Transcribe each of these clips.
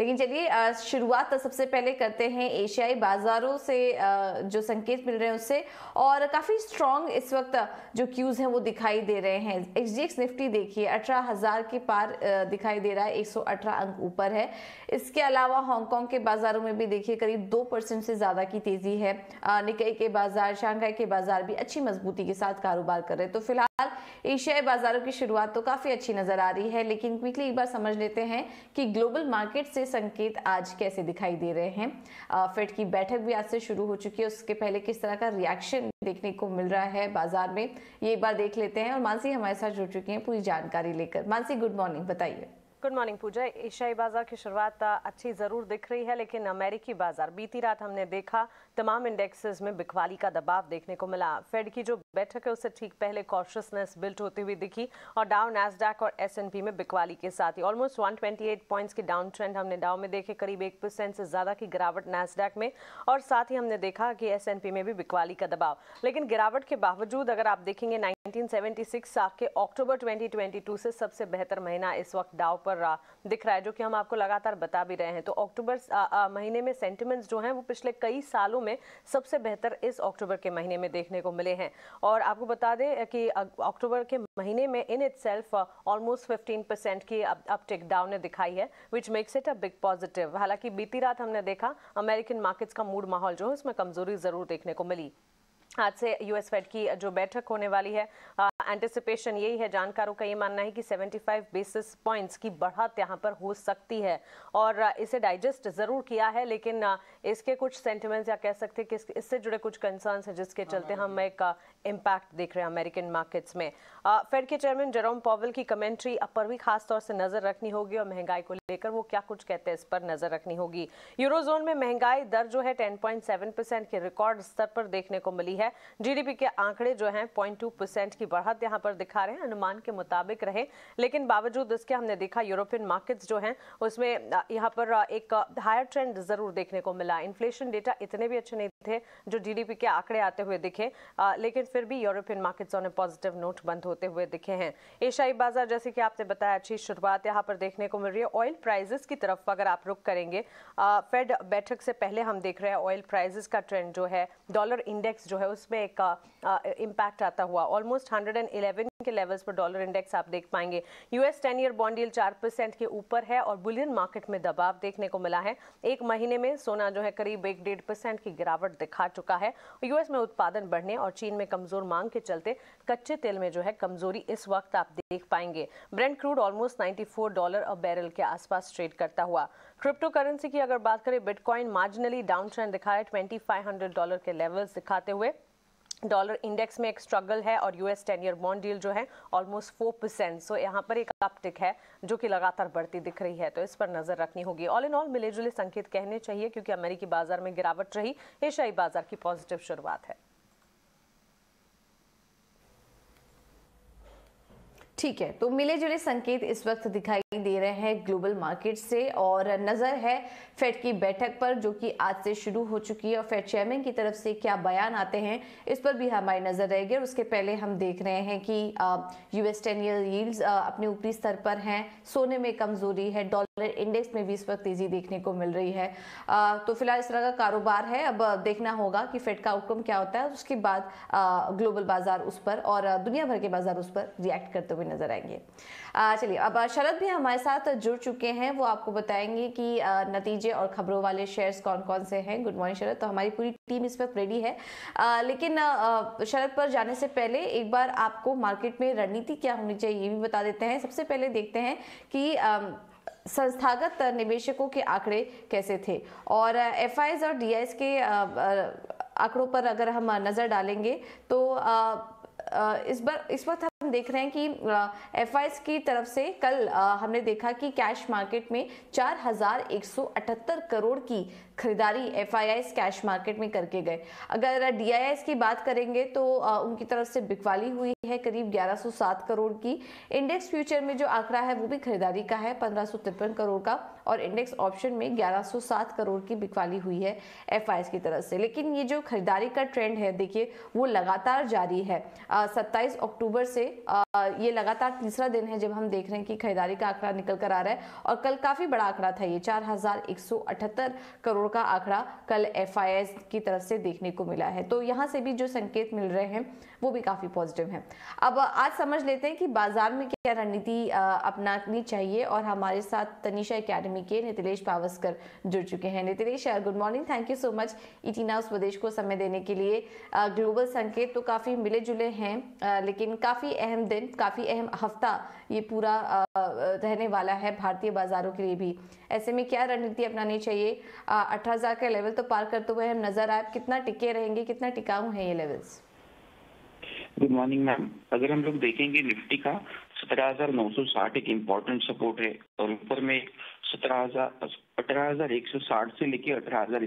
लेकिन चलिए शुरुआत सबसे पहले करते हैं एशियाई बाजारों से जो संकेत मिल रहे हैं उससे। और काफ़ी स्ट्रॉन्ग इस वक्त जो क्यूज हैं वो दिखाई दे रहे हैं। एच निफ्टी देखिए, अठारह हज़ार के पार दिखाई दे रहा है 118 अंक ऊपर है। इसके अलावा हांगकांग के बाजारों में भी देखिए, करीब दो परसेंट से ज़्यादा की तेज़ी है। निकई के बाज़ार शांघाई के बाज़ार भी अच्छी मजबूती के साथ कारोबार कर रहे हैं। तो फ़िलहाल एशियाई बाजारों की शुरुआत तो काफ़ी अच्छी नज़र आ रही है, लेकिन क्विकली एक बार समझ लेते हैं कि ग्लोबल मार्केट से संकेत आज कैसे दिखाई दे रहे हैं। फेड की बैठक भी आज से शुरू हो चुकी है, उसके पहले किस तरह का रिएक्शन देखने को मिल रहा है बाज़ार में, ये एक बार देख लेते हैं और मानसी हमारे साथ जुड़ चुकी हैं पूरी जानकारी लेकर। मानसी गुड मॉर्निंग बताइए। Good morning Pooja. एशियाई बाज़ार की शुरुआत अच्छी ज़रूर दिख रही है, लेकिन अमेरिकी बाज़ार बीती रात हमने देखा, तमाम इंडेक्सेस में बिकवाली का दबाव देखने को मिला। फेड की जो बैठक है, उससे ठीक पहले कॉशियसनेस बिल्ट होती हुई दिखी और डाउ नेस्डैक और एसएनपी में बिकवाली के साथ ही ऑलमोस्ट 128 पॉइंट्स की डाउन ट्रेंड हमने डाउ में देखे, करीब एक परसेंट से ज़्यादा की गिरावट नेस्डैक में और साथ ही हमने देखा कि एसएनपी में भी बिकवाली का दबाव। लेकिन गिरावट के बावजूद अगर आप देखेंगे 1976 के अक्टूबर 2022 से सबसे बेहतर महीना इस वक्त डाउ पर दिख रहा है, जो कि हम आपको लगातार बता भी रहे हैं। तो अक्टूबर महीने में सेंटिमेंट्स जो हैं, वो पिछले कई सालों में सबसे बेहतर इस अक्टूबर के महीने में देखने को मिले हैं। और आपको बता दें कि अक्टूबर के महीने में in it almost fifteen percent की अपटिक डाउन ने दिखाई है which makes it a big positive हालाँकि बीती रात हमने देखा अमेरिकन मार्केट्स का मूड माहौल जो है, उसमें कमज़ोरी ज़रूर देखने को मिली। आज से यूएस फेड की जो बैठक होने वाली है एंटिसिपेशन यही है जानकारों का ये मानना है कि 75 बेसिस पॉइंट्स की बढ़त यहाँ पर हो सकती है। और इसे डाइजेस्ट ज़रूर किया है लेकिन इसके कुछ सेंटिमेंट्स या कह सकते हैं कि इससे जुड़े कुछ कंसर्न्स हैं जिसके चलते हम एक इम्पैक्ट देख रहे हैं अमेरिकन मार्केट्स में। फेड के चेयरमैन जेरोम पॉवल की कमेंट्री अब पर भी खास तौर से नज़र रखनी होगी और महँगाई को लेकर वो क्या कुछ कहते हैं इस पर नज़र रखनी होगी। यूरोजोन में महँगाई दर जो है 10.7 परसेंट के रिकॉर्ड स्तर पर देखने को मिली है। जीडीपी के आंकड़े जो हैं 0.2 परसेंट की बढ़त यहाँ पर दिखा रहे हैं, अनुमान के मुताबिक रहे। लेकिन बावजूद इसके हमने देखा यूरोपियन मार्केट्स जो हैं, उसमें यहाँ पर एक हायर ट्रेंड ज़रूर देखने को मिला। इन्फ्लेशन डेटा इतने भी अच्छे नहीं थे जो जीडीपी के आंकड़े आते हुए दिखे। आ, लेकिन फिर भी European markets on a positive note बंद होते हुए दिखे हैं। एशियाई बाज़ार जैसे कि आपने बताया अच्छी शुरुआत यहाँ पर देखने को मिल रही है। ऑयल प्राइजेस की तरफ़ अगर आप रुक करेंगे फेड बैठक से पहले हम देख रहे हैं ऑयल प्राइजेस का ट्रेंड जो है डॉलर इंडेक्स जो है उसमें एक इम्पैक्ट आता हुआ। ऑलमोस्ट 111 के लेवल्स पर डॉलर इंडेक्स आप देख पाएँगे। US ten year bond yield चार परसेंट के ऊपर है और बुलियन मार्केट में दबाव देखने को मिला है। एक महीने में सोना जो है करीब एक डेढ़ परसेंट की गिरावट दिखा चुका है। यूएस में उत्पादन बढ़ने और चीन में कमज़ोर मांग के चलते कच्चे तेल में जो है कमज़ोरी इस वक्त आप देख पाएँगे। ब्रेंड क्रूड ऑलमोस्ट 94 डॉलर और बैरल के आसपास ट्रेड करता हुआ। क्रिप्टो करेंसी की अगर बात करें बिटकॉइन मार्जिनली डाउन ट्रेंड दिखाया 2500 डॉलर के लेवल्स दिखाते हुए। डॉलर इंडेक्स में एक स्ट्रगल है और यूएस टेन ईयर बॉन्ड डील जो है ऑलमोस्ट फोर परसेंट सो यहाँ पर एक अपटिक है जो कि लगातार बढ़ती दिख रही है तो इस पर नज़र रखनी होगी। ऑल इन ऑल मिले जुले संकेत कहने चाहिए, क्योंकि अमेरिकी बाज़ार में गिरावट रही, एशियाई बाज़ार की पॉजिटिव शुरुआत है। ठीक है तो मिले जुले संकेत इस वक्त दिखाई दे रहे हैं ग्लोबल मार्केट से और नज़र है फेड की बैठक पर, जो कि आज से शुरू हो चुकी है और फेड चेयरमैन की तरफ़ से क्या बयान आते हैं, इस पर भी हमारी नज़र रहेगी और उसके पहले हम देख रहे हैं कि यूएस टेन ईयर अपने ऊपरी स्तर पर हैं, सोने में कमज़ोरी है डॉलर इंडेक्स में भी इस वक्त तेज़ी देखने को मिल रही है। तो फ़िलहाल इस तरह का कारोबार है, अब देखना होगा कि फेड का आउटकम क्या होता है, उसके बाद ग्लोबल बाज़ार उस पर और दुनिया भर के बाज़ार उस पर रिएक्ट करते हुए नज़र आएँगे। चलिए, अब शरद भी हमारे साथ जुड़ चुके हैं। वो आपको बताएँगे कि नतीजे और खबरों वाले शेयर्स कौन कौन से हैं। Good morning, Sharad. तो हमारी पूरी टीम इस वक्त रेडी है। लेकिन शरद पर जाने से पहले एक बार आपको मार्केट में रणनीति क्या होनी चाहिए ये भी बता देते हैं। सबसे पहले देखते हैं कि संस्थागत निवेशकों के आंकड़े कैसे थे। और एफ़ और डी के आंकड़ों पर अगर हम नज़र डालेंगे तो इस बार इस वक्त हम देख रहे हैं कि एफ़ की तरफ़ से कल हमने देखा कि कैश मार्केट में 4,178 करोड़ की खरीदारी एफ़ कैश मार्केट में करके गए। अगर डीआईएस की बात करेंगे तो उनकी तरफ़ से बिकवाली हुई है करीब 1107 करोड़ की। इंडेक्स फ्यूचर में जो आंकड़ा है वो भी खरीदारी का है, पंद्रह करोड़ का। और इंडेक्स ऑप्शन में 1107 करोड़ की बिकवाली हुई है एफआईएस की तरफ़ से। लेकिन ये जो खरीदारी का ट्रेंड है, देखिए, वो लगातार जारी है। सत्ताईस अक्टूबर से ये लगातार तीसरा दिन है जब हम देख रहे हैं कि खरीदारी का आंकड़ा निकल कर आ रहा है। और कल काफ़ी बड़ा आंकड़ा था ये, चार अठहत्तर करोड़ का आंकड़ा कल एफआईएस की तरफ़ से देखने को मिला है। तो यहाँ से भी जो संकेत मिल रहे हैं, वो भी काफ़ी पॉजिटिव है। अब आज समझ लेते हैं कि बाज़ार में क्या रणनीति अपनानी चाहिए और हमारे साथ तनिषा अकेडमी के नितिलेश पावस्कर जुड़ चुके हैं। Nitilesh good morning thank you so much इटीना Swadesh को समय देने के लिए। ग्लोबल संकेत तो काफ़ी मिले जुले हैं लेकिन काफ़ी अहम दिन, काफ़ी अहम हफ़्ता ये पूरा रहने वाला है भारतीय बाजारों के लिए भी। ऐसे में क्या रणनीति अपनानी चाहिए? अठारह का लेवल तो पार करते हुए हम नज़र आए कितना टिके रहेंगे, कितना टिकाऊ है ये लेवल्स गुड मॉर्निंग मैम अगर हम लोग देखेंगे निफ्टी का, सत्रह हज़ार नौ सौ साठ एक इम्पोर्टेंट सपोर्ट है, और ऊपर में सत्रह हज़ार, अठारह हज़ार एक सौ साठ से लेके अठारह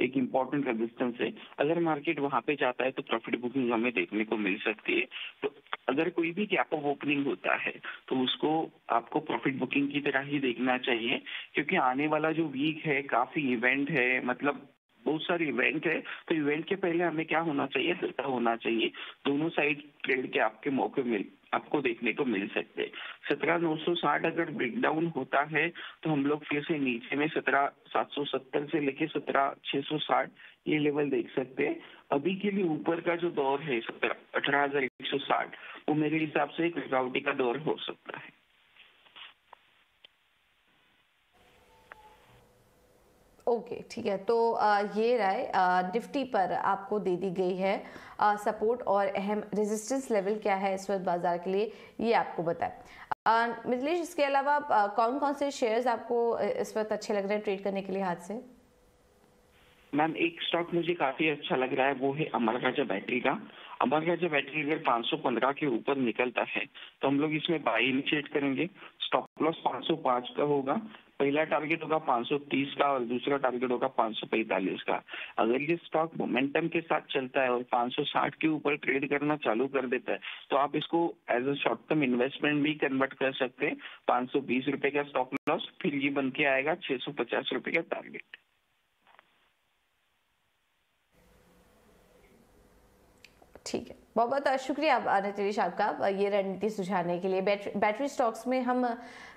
एक इम्पोर्टेंट रेजिस्टेंस है। अगर मार्केट वहाँ पे जाता है तो प्रॉफिट बुकिंग हमें देखने को मिल सकती है। तो अगर कोई भी गैप ऑफ़ ओपनिंग होता है तो उसको आपको प्रॉफिट बुकिंग की तरह ही देखना चाहिए, क्योंकि आने वाला जो वीक है, काफ़ी इवेंट है मतलब बहुत सारे इवेंट है। तो इवेंट के पहले हमें क्या होना चाहिए? सस्ता होना चाहिए। दोनों साइड ट्रेड के आपके मौके मिल, आपको देखने को मिल सकते सत्रह नौ सौ साठ अगर ब्रेकडाउन होता है तो हम लोग फिर से नीचे में सत्रह सात सौ सत्तर से लेके सत्रह छह सौ साठ ये लेवल देख सकते हैं। अभी के लिए ऊपर का जो दौर है, सत्रह, अठारह हज़ार एक सौ साठ, वो मेरे हिसाब से एक रिकॉवरी का दौर हो सकता है। ओके ठीक है। तो ये राय निफ्टी पर आपको दे दी गई है। सपोर्ट और अहम रेजिस्टेंस लेवल क्या है इस वक्त बाज़ार के लिए, ये आपको बताए। मिथिलेश, इसके अलावा कौन कौन से शेयर्स आपको इस वक्त अच्छे लग रहे हैं ट्रेड करने के लिए हाथ से? मैम, एक स्टॉक मुझे काफ़ी अच्छा लग रहा है, वो है अमर राजा बैटरी का। अमर राजा बैटरी अगर 515 के ऊपर निकलता है तो हम लोग इसमें बाई इनिशिएट करेंगे। स्टॉप लॉस 505 का होगा, पहला टारगेट होगा 530 का और दूसरा टारगेट होगा 545 का। अगर ये स्टॉक मोमेंटम के साथ चलता है और 560 के ऊपर ट्रेड करना चालू कर देता है तो आप इसको as a short term investment भी कन्वर्ट कर सकते हैं। पाँच सौ बीस रुपए का स्टॉक लॉस फिर ये बन के आएगा छह सौ पचास रुपए का टारगेट ठीक है। बहुत बहुत शुक्रिया नितिश आपका ये रणनीति सुझाने के लिए। बैटरी बैटरी स्टॉक्स में हम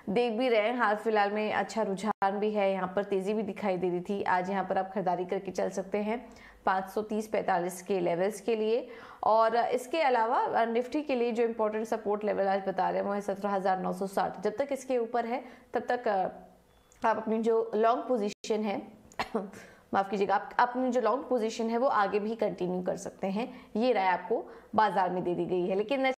देख भी रहे हैं, हाल फ़िलहाल में अच्छा रुझान भी है, यहाँ पर तेज़ी भी दिखाई दे रही थी। आज यहाँ पर आप खरीदारी करके चल सकते हैं 530-45 के लेवल्स के लिए। और इसके अलावा निफ्टी के लिए जो इम्पोर्टेंट सपोर्ट लेवल आज बता रहे हैं, वो है सत्रह जब तक इसके ऊपर है, तब तक आप अपनी जो लॉन्ग पोजिशन है माफ़ कीजिएगा, आप अपनी जो लॉन्ग पोजीशन है, वो आगे भी कंटिन्यू कर सकते हैं। ये राय आपको बाज़ार में दे दी गई है, लेकिन